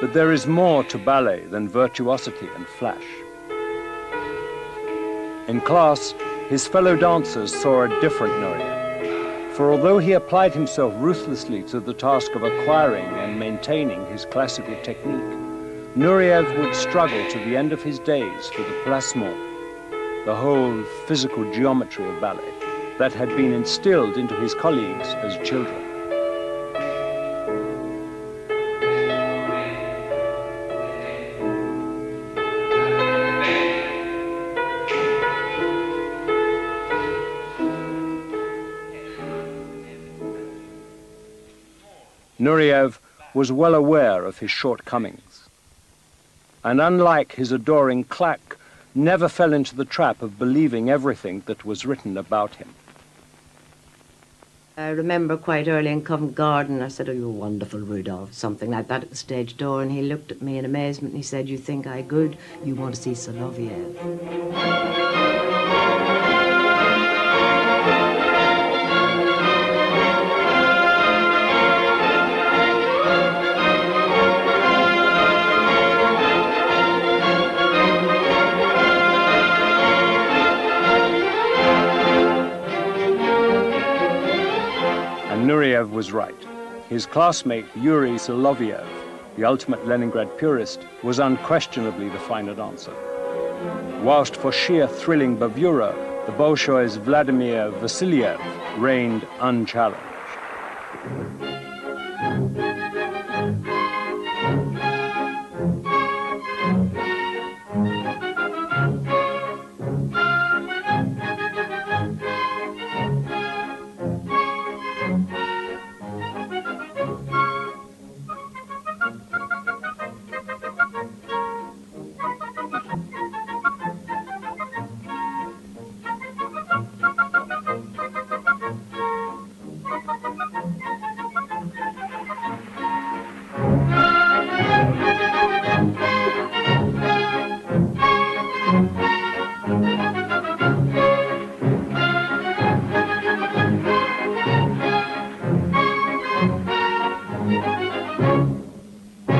But there is more to ballet than virtuosity and flash. In class, his fellow dancers saw a different Nureyev. For although he applied himself ruthlessly to the task of acquiring and maintaining his classical technique, Nureyev would struggle to the end of his days for the placement, the whole physical geometry of ballet that had been instilled into his colleagues as children. Nureyev was well aware of his shortcomings. And unlike his adoring claque, never fell into the trap of believing everything that was written about him. I remember quite early in Covent Garden, I said, Oh, you're wonderful, Rudolf, something like that at the stage door. And he looked at me in amazement and he said, You think I good? You want to see Soloviev. Was right. His classmate Yuri Soloviev, the ultimate Leningrad purist, was unquestionably the finer answer. Whilst for sheer thrilling bravura, the Bolshoi's Vladimir Vasiliev reigned unchallenged.